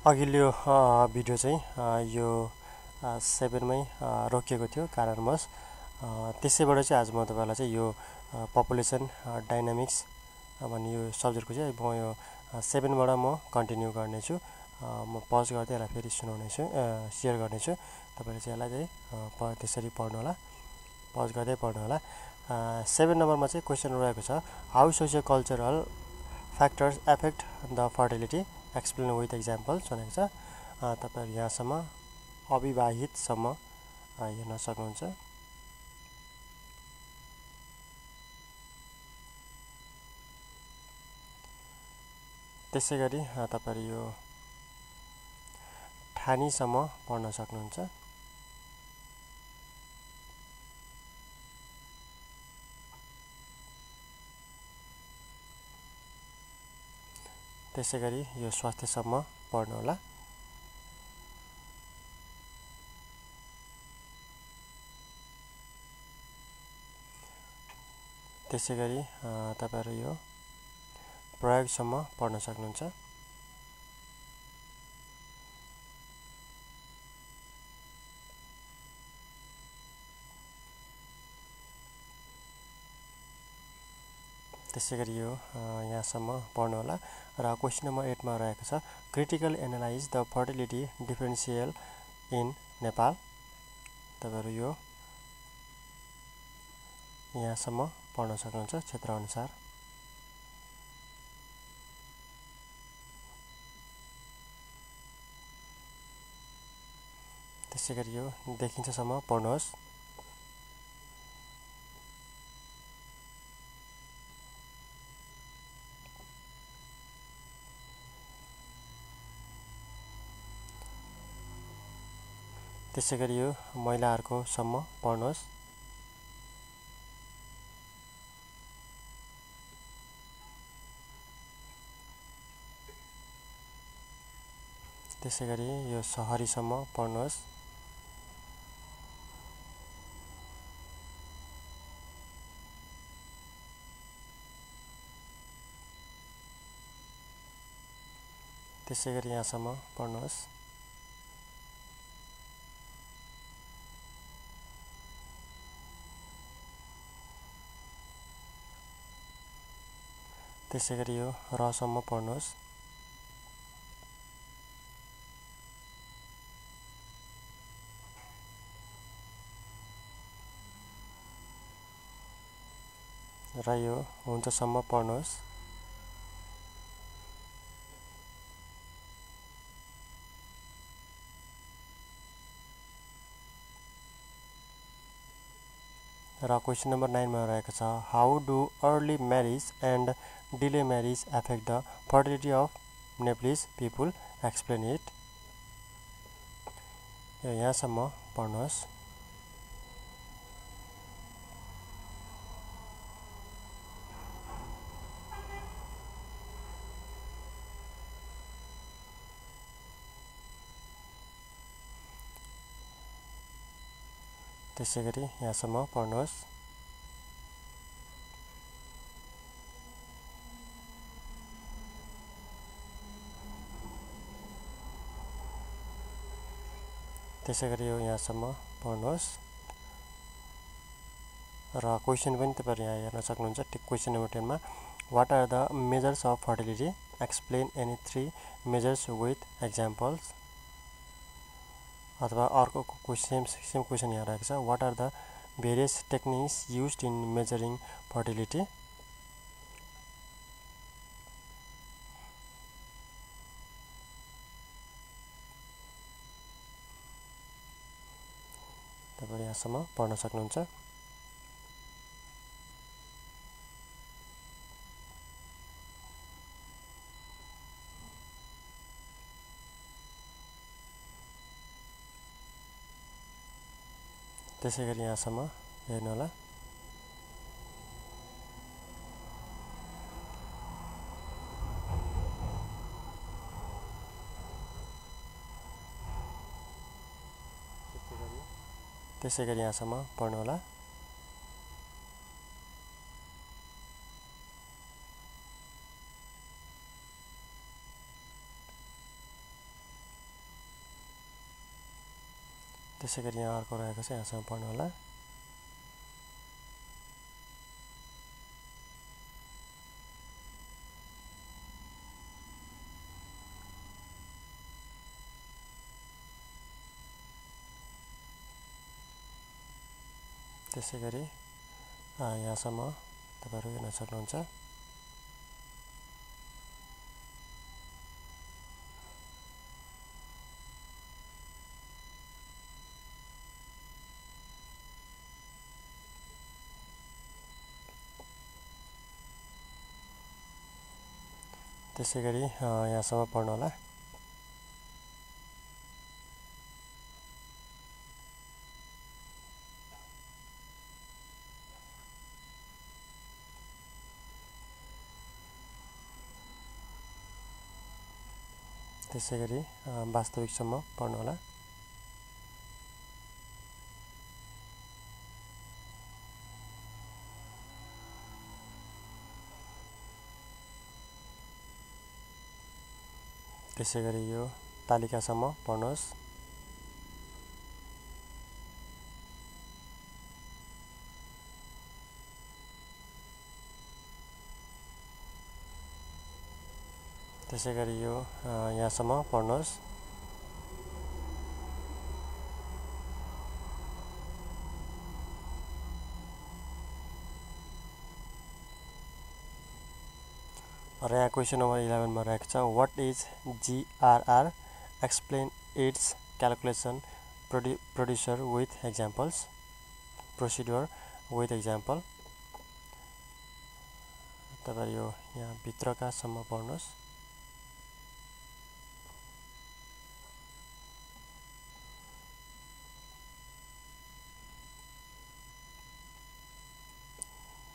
अघिल्लो भिडियो चाहिँ यो सेभेनमै रोकिएको थियो कारणवश त्यसैबाट चाहिँ आज म तपाईँलाई चाहिँ यो पपुलेसन डाइनामिक्स भन्ने यो सब्जेक्टको चाहिँ म यो सेभेनबाट म कन्टिन्यू गर्नेछु। म पज गर्दै यसलाई फेरि सुनाउनेछु सेयर गर्नेछु। तपाईँले चाहिँ यसलाई चाहिँ त्यसरी पढ्नु होला पज गर्दै पढ्नु होला सेभेन नम्बरमा चाहिँ क्वेसन रहेको छ how socio cultural factors affect the fertility explain with examples भनेको छ तपाईँहरू यहाँसम्म अविवाहितसम्म हेर्न सक्नुहुन्छ त्यसै गरी तपाईँहरू यो ठानीसम्म पढ्न सक्नुहुन्छ त्यसै गरी यो स्वास्थ्यसम्म पढ्नुहोला त्यसै गरी तपाईँहरू यो प्रयोगसम्म पढ्न सक्नुहुन्छ। त्यसै गरी यो यहाँसम्म पढ्नुहोला र क्वेसन नम्बर एटमा रहेको छ critical analyse the fertility differential in Nepal तपाईँहरू यो यहाँसम्म पढ्न सक्नुहुन्छ क्षेत्रअनुसार। त्यसै गरी यो देखिन्छसम्म पढ्नुहोस्। त्यसै गरी यो महिलाहरूको सम्म पढ्नुहोस्। त्यसै गरी यो सहरीसम्म पढ्नुहोस्। त्यसै गरी यहाँसम्म पढ्नुहोस्। त्यसै गरी यो रसम्म पढ्नुहोस्। र यो हुन्छसम्म पढ्नुहोस्। र क्वेसन नम्बर नाइनमा रहेको छ how do early marriage and delay marriage affect the fertility of Nepalese people explain it यहाँसम्म पढ्नुहोस् त्यसै गरी यहाँसम्म पढ्नुहोस् त्यसै गरी यो यहाँसम्म पढ्नुहोस्। र क्वेसन पनि तपाईँहरू यहाँ हेर्न सक्नुहुन्छ। क्वेसन नम्बर टेनमा what are the measures of fertility explain any three measures with examples अथवा अर्को क्वेसन सेम क्वेसन यहाँ रहेको छ। What are the various techniques use in measuring fertility यहाँसम्म पढ्न सक्नुहुन्छ। त्यसै गरी यहाँसम्म हेर्नुहोला त्यसै गरी यहाँसम्म पढ्नुहोला त्यसै गरी यहाँ अर्को रहेको छ यहाँसम्म पढ्नुहोला त्यसै गरी यहाँसम्म तपाईँहरू हेर्न सक्नुहुन्छ। त्यसै गरी यहाँसम्म पढ्नु त्यसै गरी वास्तविकसम्म पढ्नुहोला त्यसै गरी यो तालिकासम्म पढ्नुहोस्। त्यसै गरी यो यहाँसम्म पढ्नुहोस्। र यहाँ क्वेसन नम्बर इलेभेनमा रहेको छ what is G R R explain its calculation प्रोड्यु producer with examples procedure with example तपाईँ यो यहाँ भित्रकासम्म पढ्नुहोस्।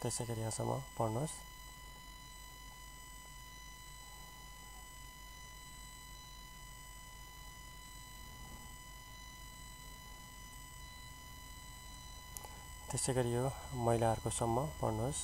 त्यसै गरी यहाँसम्म पढ्नुहोस्। त्यसै गरी यो महिलाहरूको सम्म पढ्नुहोस्।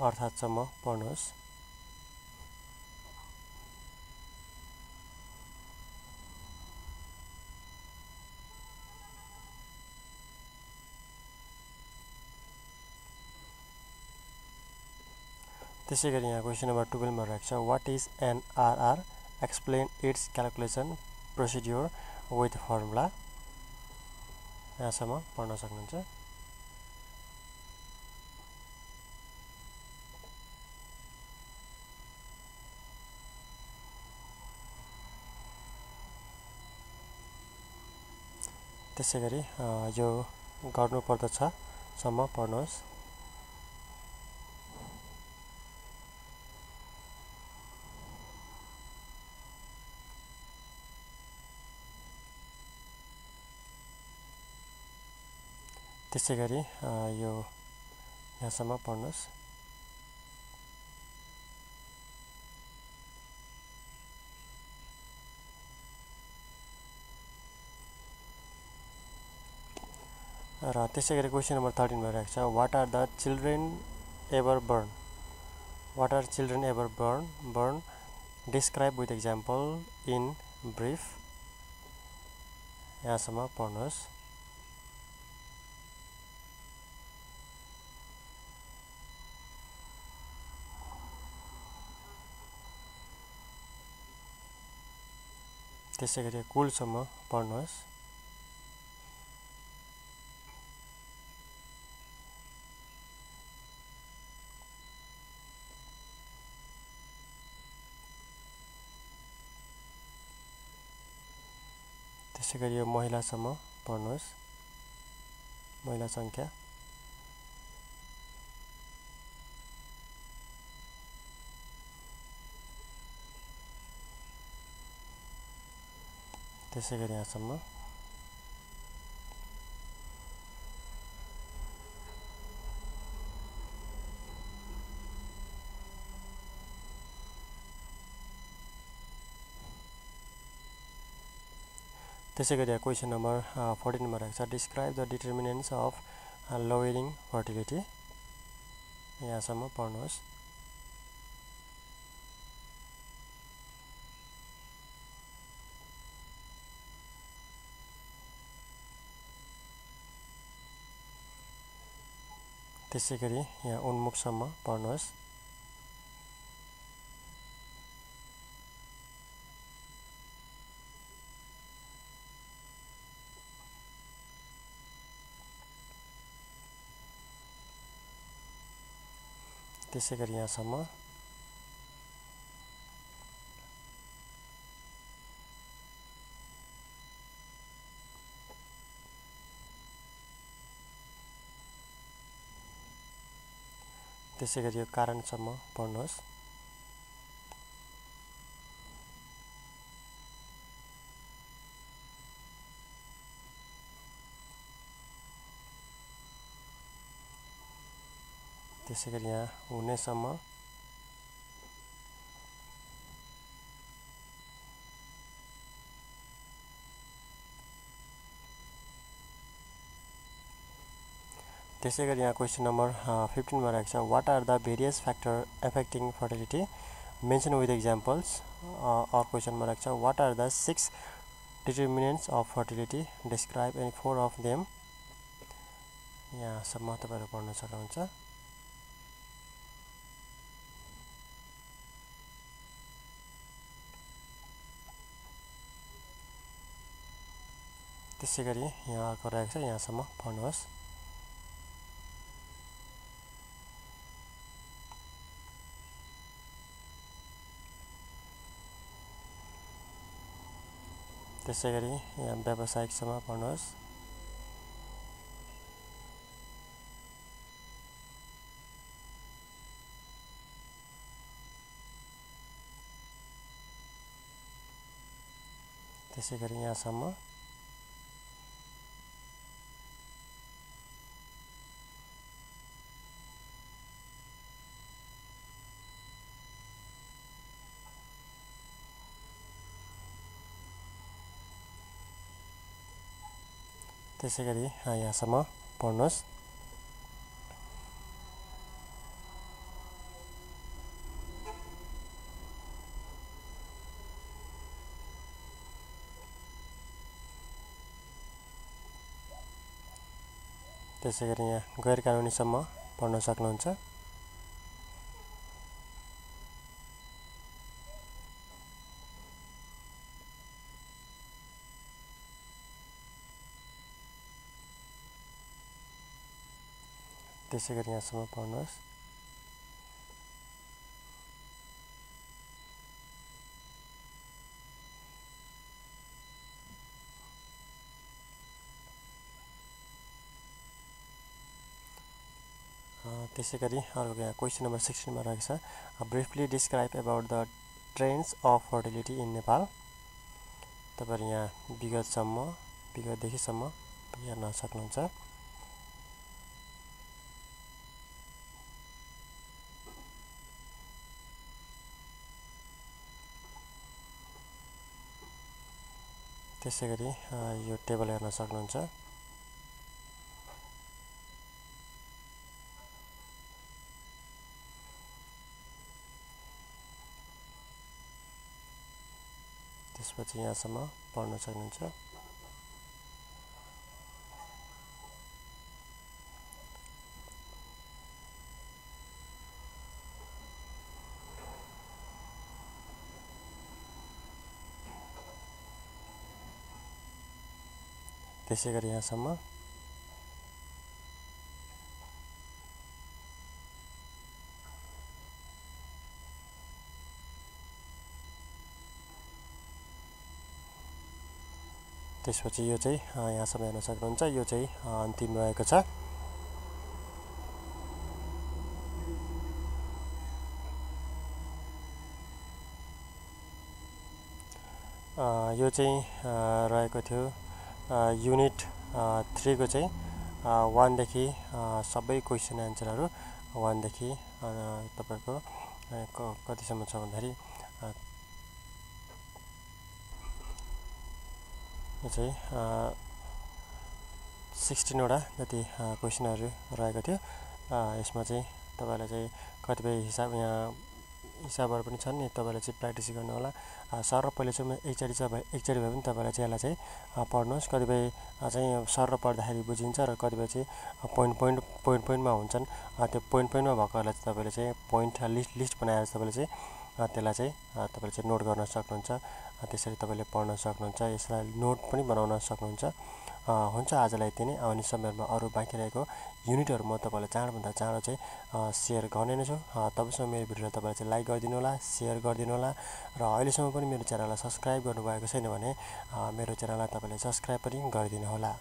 अर्थात्सम्म पढ्नुहोस्। त्यसै गरी यहाँ क्वेसन नम्बर टुवेल्भमा रहेको छ what is N R R explain its calculation procedure with formula यहाँसम्म पढ्न सक्नुहुन्छ। त्यसै गरी यो गर्नुपर्दछ। सम्म पढ्नुहोस्। त्यसै गरी यो यहाँसम्म पढ्नुहोस्। र त्यसै गरी क्वेसन नम्बर थर्टिनमा रहेको छ what are the children ever born what are children ever born born describe with example in brief यहाँसम्म पढ्नुहोस्। त्यसै गरी कुलसम्म पढ्नुहोस्। त्यसै गरी यो महिलासम्म पढ्नुहोस्। महिला सङ्ख्या। त्यसै गरी यहाँसम्म। त्यसै गरी क्वेसन नम्बर फोर्टिनमा रहेको छ। Describe the determinants of lowering fertility यहाँसम्म पढ्नुहोस्। त्यसै गरी यहाँ उन्मुखसम्म पढ्नुहोस्। त्यसै गरी यहाँसम्म। त्यसै गरी यो कारणसम्म पढ्नुहोस्। त्यसै यहाँ हुनेसम्म त्यसै यहाँ क्वेसन नम्बर फिफ्टिनमा रहेको छ। What are the various factor affecting fertility mention with examples or क्वेसनमा रहेको छ। What are the six determinants of fertility describe any four of them यहाँसम्म तपाईँहरू पढ्न सक्नुहुन्छ। त्यसै गरी यहाँ अर्को रहेको छ यहाँसम्म पढ्नुहोस् त्यसै गरी यहाँ व्यावसायिकसम्म पढ्नुहोस् त्यसै गरी यहाँसम्म त्यसै गरी यहाँसम्म पढ्नुहोस्। त्यसै गरी यहाँ गैर कानुनीसम्म पढ्न सक्नुहुन्छ। त्यसै गरी यहाँसम्म पढ्नुहोस्। त्यसै गरी अर्को यहाँ क्वेसन नम्बर सिक्सटिनमा रहेको छ। Briefly describe about the trends of fertility in Nepal तपाईँहरू यहाँ विगतसम्म विगतदेखिसम्म हेर्न सक्नुहुन्छ। त्यसै गरी यो टेबल हेर्न सक्नुहुन्छ। त्यसपछि यहाँसम्म पढ्न सक्नुहुन्छ। त्यसै गरी यहाँसम्म। त्यसपछि यो चाहिँ यहाँसम्म हेर्न सक्नुहुन्छ। यो चाहिँ अन्तिम रहेको छ। यो चाहिँ रहेको थियो। युनिट थ्रीको चाहिँ वानदेखि सबै क्वेसन एन्सरहरू वानदेखि तपाईँको कतिसम्म छ भन्दाखेरि यो चाहिँ सिक्सटिनवटा जति क्वेसनहरू रहेको थियो। यसमा चाहिँ तपाईँलाई चाहिँ कतिपय हिसाब यहाँ हिसाबहरू पनि छन् नि तपाईँले चाहिँ प्र्याक्टिस गर्नु होला सर र पहिले चाहिँ एकचोटि चाहिँ एकचोटि भए पनि तपाईँलाई चाहिँ यसलाई चाहिँ पढ्नुहोस्। कतिपय चाहिँ सर र पढ्दाखेरि बुझिन्छ र कतिपय चाहिँ पोइन्ट पोइन्ट पोइन्ट पोइन्टमा हुन्छन्। त्यो पोइन्ट पोइन्टमा भएकोहरूलाई चाहिँ तपाईँले चाहिँ पोइन्ट लिस्ट लिस्ट बनाएर तपाईँले चाहिँ त्यसलाई चाहिँ तपाईँले चाहिँ नोट गर्न सक्नुहुन्छ। त्यसरी तपाईँले पढ्न सक्नुहुन्छ। यसलाई नोट पनि बनाउन सक्नुहुन्छ। हुन्छ आजलाई यति नै। आउने समयमा अरू बाँकी रहेको युनिटहरू म तपाईँलाई चाँडोभन्दा चाँडो चाहिँ सेयर गर्ने नै छु। तबसम्म मेरो भिडियोलाई तपाईँले चाहिँ लाइक गरिदिनु होला सेयर गरिदिनु होला र अहिलेसम्म पनि मेरो च्यानललाई सब्सक्राइब गर्नुभएको छैन भने मेरो च्यानललाई तपाईँले सब्सक्राइब पनि गरिदिनु होला।